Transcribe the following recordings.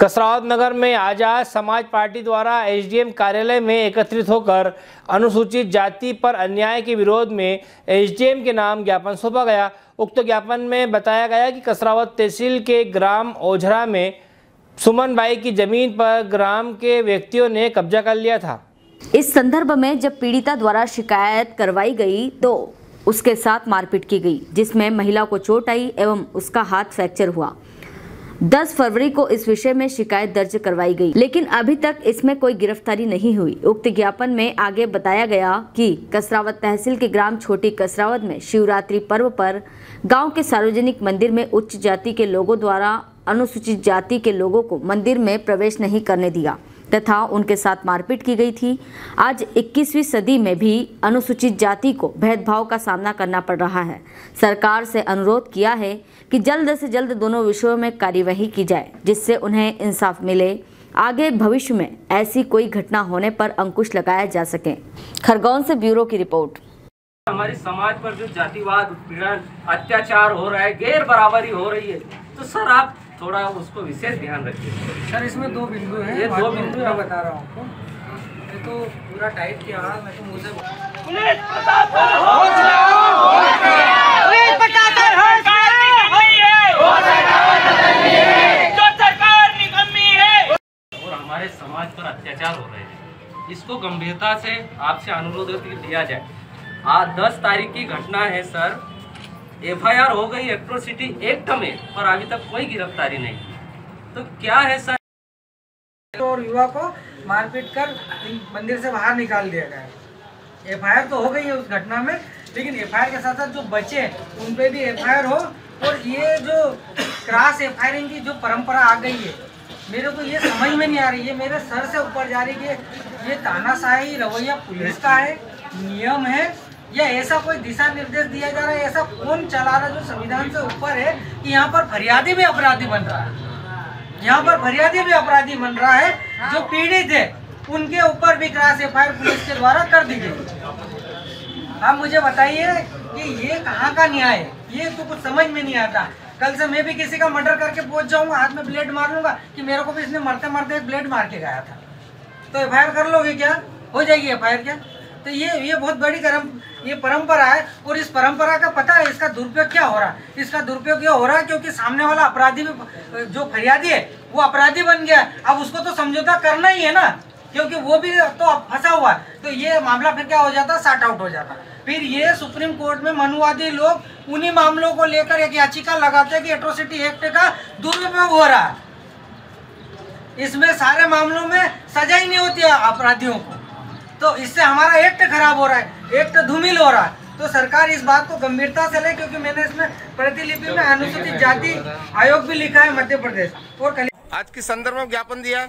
कसरावत नगर में आज़ाद समाज पार्टी द्वारा एसडीएम कार्यालय में एकत्रित होकर अनुसूचित जाति पर अन्याय के विरोध में एसडीएम के नाम ज्ञापन सौंपा गया। उक्त ज्ञापन में बताया गया कि कसरावत तहसील के ग्राम ओझरा में सुमन बाई की ज़मीन पर ग्राम के व्यक्तियों ने कब्जा कर लिया था। इस संदर्भ में जब पीड़िता द्वारा शिकायत करवाई गई तो उसके साथ मारपीट की गई, जिसमें महिला को चोट आई एवं उसका हाथ फ्रैक्चर हुआ। 10 फरवरी को इस विषय में शिकायत दर्ज करवाई गई। लेकिन अभी तक इसमें कोई गिरफ्तारी नहीं हुई। उक्त ज्ञापन में आगे बताया गया कि कसरावत तहसील के ग्राम छोटी कसरावत में शिवरात्रि पर्व पर गाँव के सार्वजनिक मंदिर में उच्च जाति के लोगों द्वारा अनुसूचित जाति के लोगों को मंदिर में प्रवेश नहीं करने दिया। तथा उनके साथ मारपीट की गई थी। आज 21वीं सदी में भी अनुसूचित जाति को भेदभाव का सामना करना पड़ रहा है। सरकार से अनुरोध किया है कि जल्द से जल्द दोनों विषयों में कार्यवाही की जाए, जिससे उन्हें इंसाफ मिले। आगे भविष्य में ऐसी कोई घटना होने पर अंकुश लगाया जा सके। खरगोन से ब्यूरो की रिपोर्ट। हमारे समाज पर जो जातिवाद उत्पीड़न अत्याचार हो रहा है गैर बराबरी हो रही है तो सर आप थोड़ा उसको विशेष ध्यान रखिए। सर इसमें दो बिंदु हैं। ये दो बिंदु मैं बता रहा हूँ आपको। ये तो पूरा टाइट किया हुआ है, मैं तो से और हमारे समाज पर अत्याचार हो रहे हैं। इसको गंभीरता से आपसे अनुरोध है कि लिया जाए। आज दस तारीख की घटना है सर। एफआईआर हो गई एट्रोसिटी एक्ट में और अभी तक कोई गिरफ्तारी नहीं। तो क्या है सर? और युवा को मारपीट कर मंदिर से बाहर निकाल दिया गया है। एफआईआर तो हो गई है उस घटना में लेकिन एफआईआर के साथ साथ जो बचे हैं, उन पे भी एफआईआर हो। और ये जो क्रॉस एफ़ की जो परंपरा आ गई है मेरे को ये समझ में नहीं आ रही है। मेरे सर से ऊपर जा रही है ये तानाशाही रवैया पुलिस का है नियम है या ऐसा कोई दिशा निर्देश दिया जा रहा है, ऐसा कौन चला रहा जो संविधान से ऊपर है कि यहाँ पर फरियादी भी अपराधी बन रहा है। यहाँ पर फरियादी भी अपराधी बन रहा है जो पीड़ित है, उनके ऊपर भी क्रॉस एफ़ पुलिस के द्वारा कर दी गई। आप मुझे बताइए कि ये कहाँ का न्याय है? ये तो कुछ समझ में नहीं आता। कल से मैं भी किसी का मर्डर करके पहुँच जाऊँगा, हाथ में ब्लेड मार लूँगा कि मेरे को भी इसने मरते मरते एक ब्लेड मार के गया था। तो एफआईआर कर लोगे क्या? हो जाएगी एफ़ क्या? तो ये ये बहुत बड़ी करम ये परंपरा है और इस परंपरा का पता है, इसका दुरुपयोग क्या हो रहा है? इसका दुरुपयोग ये हो रहा है क्योंकि सामने वाला अपराधी जो फरियादी है, वो अपराधी बन गया अब उसको तो समझौता करना ही है ना, क्योंकि वो भी तो फंसा हुआ है। तो ये मामला फिर क्या हो जाता सार्ट आउट हो जाता फिर ये सुप्रीम कोर्ट में मनुवादी लोग उन्हीं मामलों को लेकर एक याचिका लगाते हैं कि एट्रोसिटी एक्ट का दुरुपयोग हो रहा है। इसमें सारे मामलों में सजा ही नहीं होती अपराधियों को। तो इससे हमारा एक्ट खराब हो रहा है एक्ट धूमिल हो रहा है। तो सरकार इस बात को गंभीरता से ले क्योंकि मैंने इसमें प्रतिलिपि में अनुसूचित जाति आयोग भी लिखा है मध्य प्रदेश और कल आज किस संदर्भ में ज्ञापन दिया?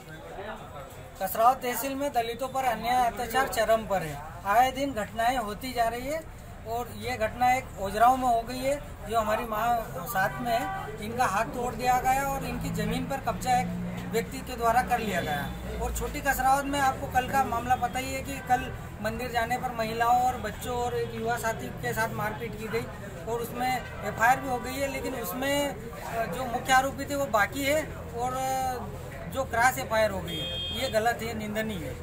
कसराव तहसील में दलितों पर अन्याय अत्याचार चरम पर है। आए दिन घटनाएँ होती जा रही है। और ये घटना एक ओजराव में हो गई है, जो हमारी माँ साथ में है। इनका हाथ तोड़ दिया गया और इनकी ज़मीन पर कब्जा एक व्यक्ति के द्वारा कर लिया गया। और छोटी कसरावत में आपको कल का मामला पता ही है कि कल मंदिर जाने पर महिलाओं और बच्चों और एक युवा साथी के साथ मारपीट की गई और उसमें एफआईआर भी हो गई है, लेकिन उसमें जो मुख्य आरोपी थे वो बाकी है और जो क्रास एफ़ हो गई है। ये गलत है, निंदनीय है।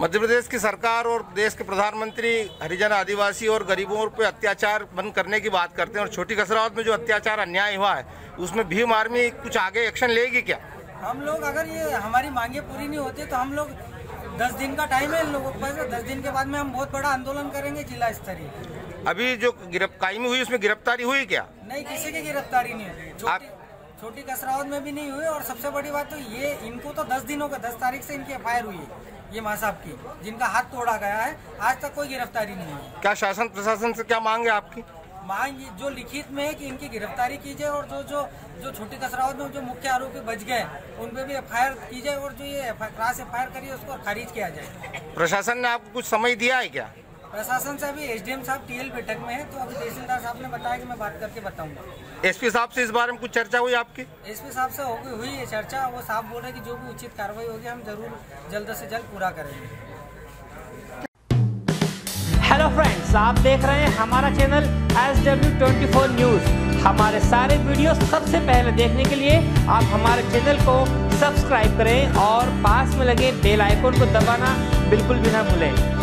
मध्य प्रदेश की सरकार और देश के प्रधानमंत्री हरिजन आदिवासी और गरीबों पर अत्याचार बंद करने की बात करते हैं और छोटी कसरावत में जो अत्याचार अन्याय हुआ है उसमें भीम आर्मी कुछ आगे एक्शन लेगी क्या? हम लोग अगर ये हमारी मांगे पूरी नहीं होती तो हम लोग दस दिन का टाइम है लोगों पास दस दिन के बाद में हम बहुत बड़ा आंदोलन करेंगे जिला स्तरीय। अभी जो गिरफ कायमी हुई उसमें गिरफ्तारी हुई क्या? नहीं किसी की गिरफ्तारी नहीं हुई। छोटी छोटी कसरावत में भी नहीं हुई और सबसे बड़ी बात तो ये इनको तो दस दिनों का दस तारीख से इनकी एफ़ हुई है। ये माँ साहब की जिनका हाथ तोड़ा गया है आज तक कोई गिरफ्तारी नहीं हुई। क्या शासन प्रशासन से क्या मांग है आपकी? मांग जो लिखित में है कि इनकी गिरफ्तारी की जाए और जो जो जो छोटी कसरावत में जो मुख्य आरोपी बच गए उन पे भी एफआईआर की जाए और जो ये क्लास एफ़ आई करिए उसको खारिज किया जाए। प्रशासन ने आपको कुछ समय दिया है क्या? प्रशासन से अभी एसडीएम साहब टीएल बैठक में है तो अभी तहसीलदार साहब ने बताया कि मैं बात करके बताऊँगा। एसपी साहब से इस बारे में कुछ चर्चा हुई आपकी? एसपी साहब से हो गई हुई है चर्चा। वो साहब बोल रहे हैं कि जो भी उचित कार्रवाई होगी हम ज़रूर जल्द से जल्द पूरा करेंगे। हेलो फ्रेंड्स आप देख रहे हैं हमारा channel S W twenty four news हमारे सारे वीडियो सबसे पहले देखने के लिए आप हमारे चैनल को सब्सक्राइब करें और पास में लगे बेल आइकन को दबाना बिल्कुल भी ना भूलें।